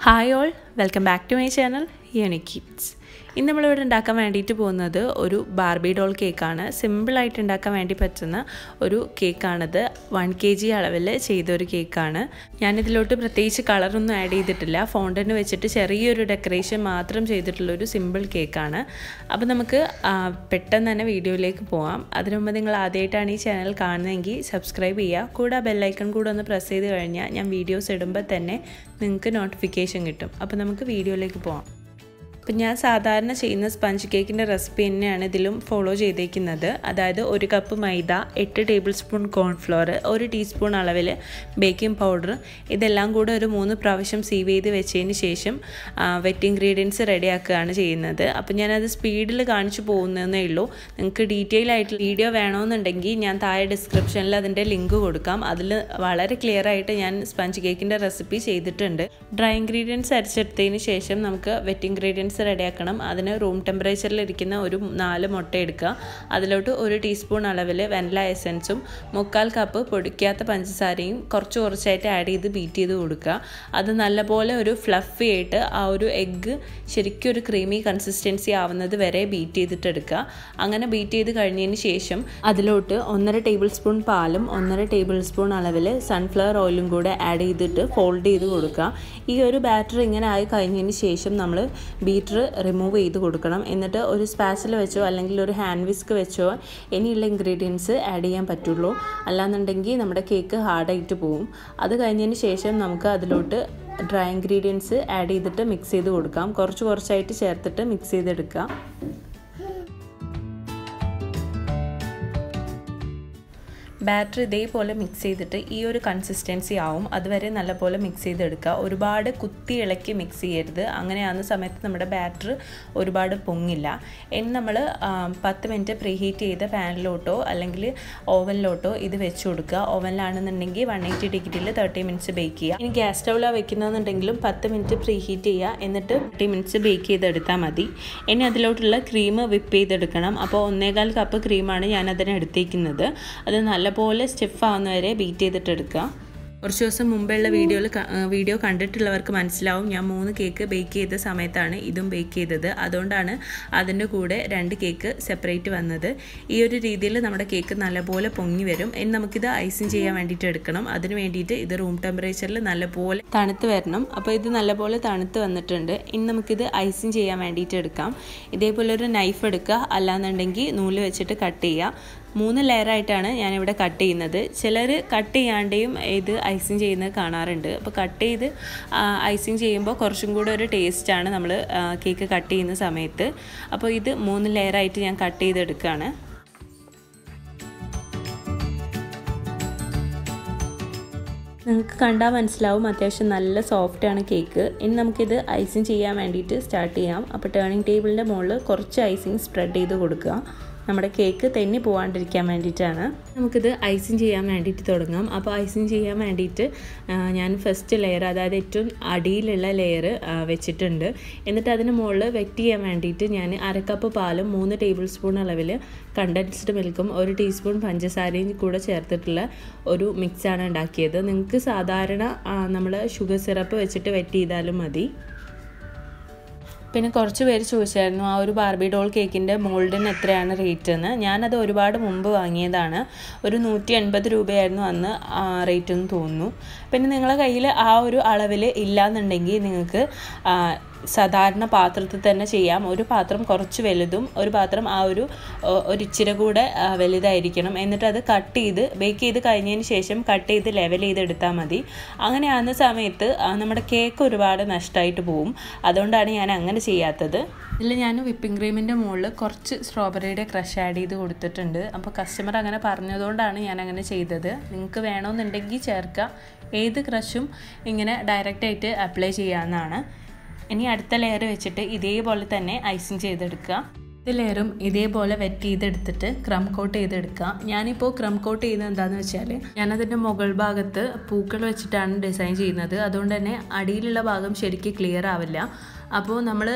hi all welcome back to my channel unique kids ഇന്ന് നമ്മളിവിടെ ഉണ്ടാക്കാൻ വേണ്ടിയിട്ട് പോകുന്നത് ഒരു ബാർബി ഡോൾ കേക്കാണ് സിമ്പിളായിട്ട് ഉണ്ടാക്കാൻ വേണ്ടി പറ്റുന്ന ഒരു കേക്കാണിത് വൺ കെ ജി അളവിൽ ചെയ്തൊരു കേക്കാണ് ഞാനിതിലോട്ട് പ്രത്യേകിച്ച് കളറൊന്നും ആഡ് ചെയ്തിട്ടില്ല. ഫോണ്ടന് വെച്ചിട്ട് ചെറിയൊരു ഡെക്കറേഷൻ മാത്രം ചെയ്തിട്ടുള്ളൊരു സിമ്പിൾ കേക്കാണ് അപ്പോൾ നമുക്ക് പെട്ടെന്ന് തന്നെ വീഡിയോയിലേക്ക് പോകാം അതിനു മുമ്പ് നിങ്ങൾ ആദ്യമായിട്ടാണ് ഈ ചാനൽ കാണുന്നതെങ്കിൽ സബ്സ്ക്രൈബ് ചെയ്യുക. കൂടെ ബെല്ലൈക്കൺ കൂടെ ഒന്ന് പ്രസ് ചെയ്ത് കഴിഞ്ഞാൽ ഞാൻ വീഡിയോസ് ഇടുമ്പോൾ തന്നെ നിങ്ങൾക്ക് നോട്ടിഫിക്കേഷൻ കിട്ടും. അപ്പോൾ നമുക്ക് വീഡിയോയിലേക്ക് പോവാം. അപ്പം ഞാൻ സാധാരണ ചെയ്യുന്ന സ്പഞ്ച് കേക്കിന്റെ റെസിപ്പി തന്നെയാണ് ഇതിലും ഫോളോ ചെയ്തേക്കുന്നത്. അതായത് ഒരു കപ്പ് മൈദ എട്ട് ടേബിൾ സ്പൂൺ കോൺഫ്ലോർ ഒരു ടീസ്പൂൺ അളവിൽ ബേക്കിംഗ് പൗഡർ ഇതെല്ലാം കൂടെ ഒരു മൂന്ന് പ്രാവശ്യം സീവ് ചെയ്ത് വെച്ചതിന് ശേഷം വെറ്റ് ഇൻഗ്രീഡിയൻസ് റെഡിയാക്കുകയാണ് ചെയ്യുന്നത്. അപ്പം ഞാനത് സ്പീഡിൽ കാണിച്ചു പോകുന്നതേ ഉള്ളൂ. നിങ്ങൾക്ക് ഡീറ്റെയിൽ ആയിട്ട് വീഡിയോ വേണമെന്നുണ്ടെങ്കിൽ ഞാൻ താഴെ ഡിസ്ക്രിപ്ഷനിൽ അതിന്റെ ലിങ്ക് കൊടുക്കാം. അതിൽ വളരെ ക്ലിയർ ആയിട്ട് ഞാൻ സ്പഞ്ച് കേക്കിന്റെ റെസിപ്പി ചെയ്തിട്ടുണ്ട്. ഡ്രൈ ഇൻഗ്രീഡിയൻസ് അരച്ചെടുത്തതിന് ശേഷം നമുക്ക് വെറ്റ് ഇൻഗ്രീഡിയൻസ് റെഡിയാക്കണം. അതിന് റൂം ടെമ്പറേച്ചറിൽ ഇരിക്കുന്ന ഒരു നാല് മുട്ട എടുക്കുക. അതിലോട്ട് ഒരു ടീസ്പൂൺ അളവിൽ വെനില എസൻസും മുക്കാൽ കപ്പ് പൊടിക്കാത്ത പഞ്ചസാരയും കുറച്ച് കുറച്ചായിട്ട് ആഡ് ചെയ്ത് ബീറ്റ് ചെയ്ത് കൊടുക്കുക. അത് നല്ലപോലെ ഒരു ഫ്ലഫി ആയിട്ട് ആ ഒരു എഗ്ഗ് ശരിക്കും ഒരു ക്രീമി കൺസിസ്റ്റൻസി ആവുന്നത് വരെ ബീറ്റ് ചെയ്തിട്ടെടുക്കുക അങ്ങനെ ബീറ്റ് ചെയ്ത് കഴിഞ്ഞതിന് ശേഷം അതിലോട്ട് ഒന്നര ടേബിൾ സ്പൂൺ പാലും ഒന്നര ടേബിൾ സ്പൂൺ അളവിൽ സൺഫ്ലവർ ഓയിലും കൂടെ ആഡ് ചെയ്തിട്ട് ഫോൾഡ് ചെയ്ത് കൊടുക്കുക. ഈ ഒരു ബാറ്റർ ഇങ്ങനെ ആയി കഴിഞ്ഞതിന് ശേഷം നമ്മൾ ബീറ്റർ റിമൂവ് ചെയ്ത് കൊടുക്കണം. എന്നിട്ട് ഒരു സ്പാച്ചിൽ വെച്ചോ അല്ലെങ്കിൽ ഒരു ഹാൻഡ് വിസ്ക് വെച്ചോ ഇനിയുള്ള ഇൻഗ്രീഡിയൻസ് ആഡ് ചെയ്യാൻ പറ്റുള്ളൂ. അല്ലാന്നുണ്ടെങ്കിൽ നമ്മുടെ കേക്ക് ഹാർഡായിട്ട് പോവും. അത് കഴിഞ്ഞതിന് ശേഷം നമുക്ക് അതിലോട്ട് ഡ്രൈ ഇൻഗ്രീഡിയൻസ് ആഡ് ചെയ്തിട്ട് മിക്സ് ചെയ്ത് കൊടുക്കാം. കുറച്ച് കുറച്ചായിട്ട് ചേർത്തിട്ട് മിക്സ് ചെയ്തെടുക്കാം. ബാറ്റർ ഇതേപോലെ മിക്സ് ചെയ്തിട്ട് ഈ ഒരു കൺസിസ്റ്റൻസി ആവും. അതുവരെ നല്ലപോലെ മിക്സ് ചെയ്തെടുക്കുക. ഒരുപാട് കുത്തി ഇളക്കി മിക്സ് ചെയ്യരുത്. അങ്ങനെയാകുന്ന സമയത്ത് നമ്മുടെ ബാറ്റർ ഒരുപാട് പൊങ്ങില്ല. ഇനി നമ്മൾ പത്ത് മിനിറ്റ് പ്രീഹീറ്റ് ചെയ്ത പാനിലോട്ടോ അല്ലെങ്കിൽ ഓവനിലോട്ടോ ഇത് വെച്ച് കൊടുക്കുക. ഓവനിലാണെന്നുണ്ടെങ്കിൽ വൺ എയ്റ്റി ഡിഗ്രിയിൽ തേർട്ടി മിനിറ്റ്സ് ബേക്ക് ചെയ്യുക. ഇനി ഗ്യാസ് സ്റ്റൗവിലാണ് വെക്കുന്നതെന്നുണ്ടെങ്കിലും പത്ത് മിനിറ്റ് പ്രീഹീറ്റ് ചെയ്യുക. എന്നിട്ട് തേർട്ടി മിനിറ്റ്സ് ബേക്ക് ചെയ്തെടുത്താൽ മതി. ഇനി അതിലോട്ടുള്ള ക്രീം വിപ്പ് ചെയ്തെടുക്കണം. അപ്പോൾ ഒന്നേകാൽ കപ്പ് ക്രീമാണ് ഞാൻ അതിന് എടുത്തേക്കുന്നത്. അത് നല്ലപോലെ സ്റ്റിഫ് ആവുന്നവരെ ബീറ്റ് ചെയ്തിട്ട് എടുക്കുക കുറച്ച് ദിവസം മുമ്പുള്ള വീഡിയോയിൽ വീഡിയോ കണ്ടിട്ടുള്ളവർക്ക് മനസ്സിലാവും. ഞാൻ മൂന്ന് കേക്ക് ബേക്ക് ചെയ്ത സമയത്താണ് ഇതും ബേക്ക് ചെയ്തത്. അതുകൊണ്ടാണ് അതിന്റെ കൂടെ രണ്ട് കേക്ക് സെപ്പറേറ്റ് വന്നത്. ഈ ഒരു രീതിയിൽ നമ്മുടെ കേക്ക് നല്ലപോലെ പൊങ്ങി വരും. ഇനി നമുക്കിത് ഐസിങ് ചെയ്യാൻ വേണ്ടിയിട്ട് എടുക്കണം. അതിന് വേണ്ടിയിട്ട് ഇത് റൂം ടെമ്പറേച്ചറിൽ നല്ലപോലെ തണുത്ത് വരണം. അപ്പോൾ ഇത് നല്ലപോലെ തണുത്ത് വന്നിട്ടുണ്ട്. ഇനി നമുക്കിത് ഐസിങ് ചെയ്യാൻ വേണ്ടിയിട്ട് എടുക്കാം. ഇതേപോലെ ഒരു നൈഫ് എടുക്കുക. അല്ലാന്നുണ്ടെങ്കിൽ നൂൽ വെച്ചിട്ട് കട്ട് ചെയ്യുക. മൂന്ന് ലെയറായിട്ടാണ് ഞാനിവിടെ കട്ട് ചെയ്യുന്നത്. ചിലർ കട്ട് ചെയ്യാണ്ടെയും ഇത് ഐസിങ് ചെയ്യുന്നത് കാണാറുണ്ട്. അപ്പോൾ കട്ട് ചെയ്ത് ഐസിങ് ചെയ്യുമ്പോൾ കുറച്ചും കൂടെ ഒരു ടേസ്റ്റാണ് നമ്മൾ കേക്ക് കട്ട് ചെയ്യുന്ന സമയത്ത്. അപ്പോൾ ഇത് മൂന്ന് ലെയറായിട്ട് ഞാൻ കട്ട് ചെയ്തെടുക്കുകയാണ് നിങ്ങൾക്ക് കണ്ടാൽ മനസ്സിലാവും അത്യാവശ്യം നല്ല സോഫ്റ്റാണ് കേക്ക് ഇനി നമുക്കിത് ഐസിങ് ചെയ്യാൻ വേണ്ടിയിട്ട് സ്റ്റാർട്ട് ചെയ്യാം. അപ്പോൾ ടേണിംഗ് ടേബിളിന്റെ മുകളിൽ കുറച്ച് ഐസിങ് സ്പ്രെഡ് ചെയ്ത് കൊടുക്കുക. നമ്മുടെ കേക്ക് തെന്നി പോകാണ്ടിരിക്കാൻ വേണ്ടിയിട്ടാണ്. നമുക്കിത് ഐസിങ് ചെയ്യാൻ വേണ്ടിയിട്ട് തുടങ്ങാം. അപ്പോൾ ഐസിങ് ചെയ്യാൻ വേണ്ടിയിട്ട് ഞാൻ ഫസ്റ്റ് ലെയർ അതായത് ഏറ്റവും അടിയിലുള്ള ലെയർ വെച്ചിട്ടുണ്ട്. എന്നിട്ട് അതിന് മുകളിൽ വെറ്റ് ചെയ്യാൻ വേണ്ടിയിട്ട് ഞാൻ അരക്കപ്പ് പാലും മൂന്ന് ടേബിൾ സ്പൂൺ അളവിൽ കണ്ടൻസ്ഡ് മിൽക്കും ഒരു ടീസ്പൂൺ പഞ്ചസാരയും കൂടെ ചേർത്തിട്ടുള്ള ഒരു മിക്സാണ് ഉണ്ടാക്കിയത്. നിങ്ങൾക്ക് സാധാരണ നമ്മൾ ഷുഗർ സിറപ്പ് വെച്ചിട്ട് വെറ്റ് ചെയ്താലും മതി. പിന്നെ കുറച്ച് പേര് ചോദിച്ചായിരുന്നു ആ ഒരു ബാർബി ഡോൾ കേക്കിന്റെ മോൾഡിന് എത്രയാണ് റേറ്റ് എന്ന് ഞാനത് ഒരുപാട് മുമ്പ് വാങ്ങിയതാണ്. ഒരു നൂറ്റി എൺപത് രൂപയായിരുന്നു അന്ന് റേറ്റ് എന്ന് തോന്നുന്നു. പിന്നെ നിങ്ങളുടെ കയ്യിൽ ആ ഒരു അളവിൽ ഇല്ലാന്നുണ്ടെങ്കിൽ നിങ്ങൾക്ക് സാധാരണ പാത്രത്തിൽ തന്നെ ചെയ്യാം. ഒരു പാത്രം കുറച്ച് വലുതും ഒരു പാത്രം ആ ഒരു ഒരു ഇച്ചിരി കൂടെ വലുതായിരിക്കണം. എന്നിട്ട് അത് കട്ട് ചെയ്ത് ബേക്ക് ചെയ്ത് കഴിഞ്ഞതിന് ശേഷം കട്ട് ചെയ്ത് ലെവൽ ചെയ്തെടുത്താൽ മതി. അങ്ങനെ ആകുന്ന സമയത്ത് നമ്മുടെ കേക്ക് ഒരുപാട് നഷ്ടമായിട്ട് പോവും. അതുകൊണ്ടാണ് ഞാൻ അങ്ങനെ ചെയ്യാത്തത്. ഇതിൽ ഞാൻ വിപ്പിംഗ് ക്രീമിന്റെ മുകളിൽ കുറച്ച് സ്ട്രോബെറിയുടെ ക്രഷ് ആഡ് ചെയ്ത് കൊടുത്തിട്ടുണ്ട്. അപ്പോൾ കസ്റ്റമർ അങ്ങനെ പറഞ്ഞതുകൊണ്ടാണ് ഞാൻ അങ്ങനെ ചെയ്തത്. നിങ്ങൾക്ക് വേണമെന്നുണ്ടെങ്കിൽ ചേർക്കാം. ഏത് ക്രഷും ഇങ്ങനെ ഡയറക്റ്റായിട്ട് അപ്ലൈ ചെയ്യാവുന്നതാണ്. ഇനി അടുത്ത ലെയർ വെച്ചിട്ട് ഇതേപോലെ തന്നെ ഐസിങ് ചെയ്തെടുക്കുക. ഇത് ലെയറും ഇതേപോലെ വെറ്റ് ചെയ്തെടുത്തിട്ട് ക്രം കോട്ട് ചെയ്തെടുക്കുക. ഞാനിപ്പോൾ ക്രം കോട്ട് ചെയ്യുന്നത് എന്താണെന്ന് വെച്ചാൽ ഞാനതിന്റെ മുകൾ ഭാഗത്ത് പൂക്കൾ വെച്ചിട്ടാണ് ഡിസൈൻ ചെയ്യുന്നത്. അതുകൊണ്ട് തന്നെ അടിയിലുള്ള ഭാഗം ശരിക്കും ക്ലിയർ ആവില്ല. അപ്പോൾ നമ്മൾ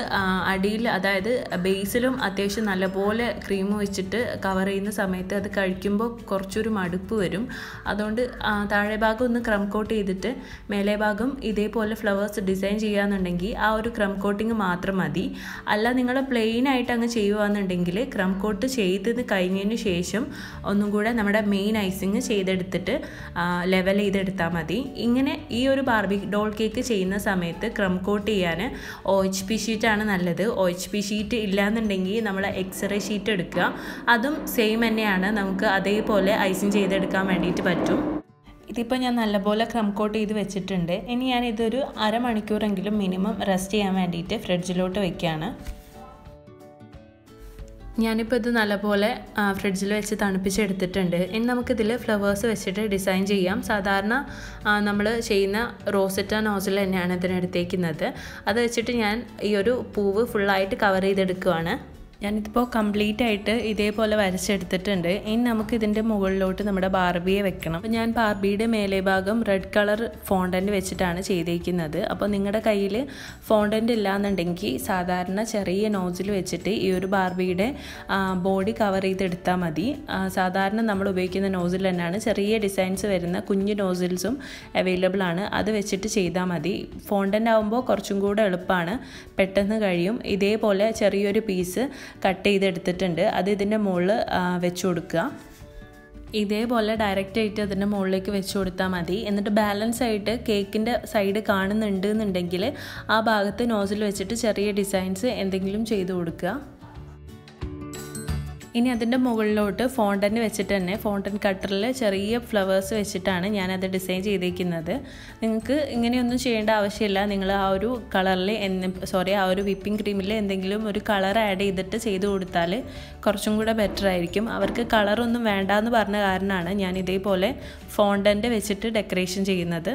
അടിയിൽ അതായത് ബേസിലും അത്യാവശ്യം നല്ലപോലെ ക്രീം വെച്ചിട്ട് കവർ ചെയ്യുന്ന സമയത്ത് അത് കഴിക്കുമ്പോൾ കുറച്ചൊരു മടുപ്പ് വരും. അതുകൊണ്ട് താഴെ ഭാഗം ഒന്ന് ക്രം കോട്ട് ചെയ്തിട്ട് മേലെ ഭാഗം ഇതേപോലെ ഫ്ലവേഴ്സ് ഡിസൈൻ ചെയ്യാന്നുണ്ടെങ്കിൽ ആ ഒരു ക്രം കോട്ടിങ് മാത്രം മതി. അല്ല നിങ്ങൾ പ്ലെയിൻ ആയിട്ട് അങ്ങ് ചെയ്യുകയാണെന്നുണ്ടെങ്കിൽ ക്രം കോട്ട് ചെയ്തത് കഴിഞ്ഞതിന് ശേഷം ഒന്നും കൂടെ നമ്മുടെ മെയിൻ ഐസിങ് ചെയ്തെടുത്തിട്ട് ലെവൽ ചെയ്തെടുത്താൽ മതി. ഇങ്ങനെ ഈ ഒരു ബാർബി ഡോൾ കേക്ക് ചെയ്യുന്ന സമയത്ത് ക്രം കോട്ട് ചെയ്യാൻ ഒ എച്ച് പി ഷീറ്റാണ് നല്ലത്. ഒ എച്ച് പി ഷീറ്റ് ഇല്ലാന്നുണ്ടെങ്കിൽ നമ്മൾ എക്സ്റേ ഷീറ്റ് എടുക്കുക. അതും സെയിം തന്നെയാണ്. നമുക്ക് അതേപോലെ ഐസിങ് ചെയ്തെടുക്കാൻ വേണ്ടിയിട്ട് പറ്റും. ഇതിപ്പോൾ ഞാൻ നല്ലപോലെ ക്രം കോട്ട് ചെയ്ത് വെച്ചിട്ടുണ്ട്. ഇനി ഞാൻ ഇതൊരു അരമണിക്കൂറെങ്കിലും മിനിമം റെസ്റ്റ് ചെയ്യാൻ വേണ്ടിയിട്ട് ഫ്രിഡ്ജിലോട്ട് വെക്കുകയാണ്. ഞാനിപ്പോൾ ഇത് നല്ലപോലെ ഫ്രിഡ്ജിൽ വെച്ച് തണുപ്പിച്ചെടുത്തിട്ടുണ്ട്. ഇനി നമുക്കിതിൽ ഫ്ലവേഴ്സ് വെച്ചിട്ട് ഡിസൈൻ ചെയ്യാം. സാധാരണ നമ്മൾ ചെയ്യുന്ന റോസറ്റ നോസിൽ തന്നെയാണ് ഇതിനെടുത്തേക്കുന്നത്. അത് വെച്ചിട്ട് ഞാൻ ഈ ഒരു പൂവ് ഫുള്ളായിട്ട് കവർ ചെയ്തെടുക്കുകയാണ് ഞാനിതിപ്പോൾ കംപ്ലീറ്റ് ആയിട്ട് ഇതേപോലെ വരച്ചെടുത്തിട്ടുണ്ട്. ഇനി നമുക്ക് ഇതിന്റെ മുകളിലോട്ട് നമ്മുടെ ബാർബിയെ വെക്കണം. അപ്പോൾ ഞാൻ ബാർബിയുടെ മേലെ ഭാഗം റെഡ് കളർ ഫോണ്ടന്റ് വെച്ചിട്ടാണ് ചെയ്തേക്കുന്നത്. അപ്പോൾ നിങ്ങളുടെ കയ്യിൽ ഫോണ്ടന്റ് ഇല്ലാന്നുണ്ടെങ്കിൽ സാധാരണ ചെറിയ നോസിൽ വെച്ചിട്ട് ഈ ഒരു ബാർബിയുടെ ബോഡി കവർ ചെയ്തെടുത്താൽ മതി. സാധാരണ നമ്മൾ ഉപയോഗിക്കുന്ന നോസിൽ തന്നെയാണ്. ചെറിയ ഡിസൈൻസ് വരുന്ന കുഞ്ഞു നോസിൽസും അവൈലബിൾ ആണ്. അത് വെച്ചിട്ട് ചെയ്താൽ മതി. ഫോണ്ടന്റ് ആകുമ്പോൾ കുറച്ചും കൂടെ എളുപ്പമാണ് പെട്ടെന്ന് കഴിയും. ഇതേപോലെ ചെറിയൊരു പീസ് കട്ട് ചെയ്തെടുത്തിട്ടുണ്ട്. അത് ഇതിന്റെ മുകളിൽ വെച്ച് കൊടുക്കുക. ഇതേപോലെ ഡയറക്റ്റ് ആയിട്ട് അതിന്റെ മുകളിലേക്ക് വെച്ച് കൊടുത്താൽ മതി. എന്നിട്ട് ബാലൻസ് ആയിട്ട് കേക്കിന്റെ സൈഡ് കാണുന്നുണ്ട് എന്നുണ്ടെങ്കിൽ ആ ഭാഗത്ത് നോസിൽ വെച്ചിട്ട് ചെറിയ ഡിസൈൻസ് എന്തെങ്കിലും ചെയ്ത് കൊടുക്കുക. ഇനി അതിന്റെ മുകളിലോട്ട് ഫോണ്ടൻ വെച്ചിട്ട് തന്നെ ഫോണ്ടൻ കട്ടറിൽ ചെറിയ ഫ്ലവേഴ്സ് വെച്ചിട്ടാണ് ഞാനത് ഡിസൈൻ ചെയ്തിരിക്കുന്നത് നിങ്ങൾക്ക് ഇങ്ങനെയൊന്നും ചെയ്യേണ്ട ആവശ്യമില്ല. നിങ്ങൾ ആ ഒരു കളറിൽ സോറി ആ ഒരു വിപ്പിംഗ് ക്രീമിൽ എന്തെങ്കിലും ഒരു കളർ ആഡ് ചെയ്തിട്ട് ചെയ്ത് കൊടുത്താൽ കുറച്ചും കൂടെ ബെറ്റർ ആയിരിക്കും. അവർക്ക് കളറൊന്നും വേണ്ടാന്ന് പറഞ്ഞ കാരണമാണ് ഞാൻ ഇതേപോലെ ഫോണ്ടന്റ് വെച്ചിട്ട് ഡെക്കറേഷൻ ചെയ്യുന്നത്.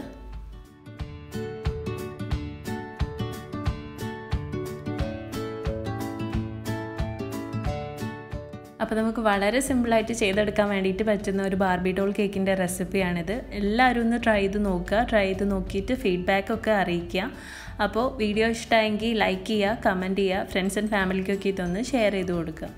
അപ്പോൾ നമുക്ക് വളരെ സിമ്പിളായിട്ട് ചെയ്തെടുക്കാൻ വേണ്ടിയിട്ട് പറ്റുന്ന ഒരു ബാർബി ഡോൾ കേക്കിന്റെ റെസിപ്പിയാണിത് എല്ലാവരും ഒന്ന് ട്രൈ ചെയ്ത് നോക്കുക. ട്രൈ ചെയ്ത് നോക്കിയിട്ട് ഫീഡ്ബാക്ക് ഒക്കെ അറിയിക്കുക. അപ്പോൾ വീഡിയോ ഇഷ്ടമായെങ്കിൽ ലൈക്ക് ചെയ്യുക കമന്റ് ചെയ്യുക ഫ്രണ്ട്സ് ആൻഡ് ഫാമിലിക്കൊക്കെ ഇതൊന്ന് ഷെയർ ചെയ്ത് കൊടുക്കുക.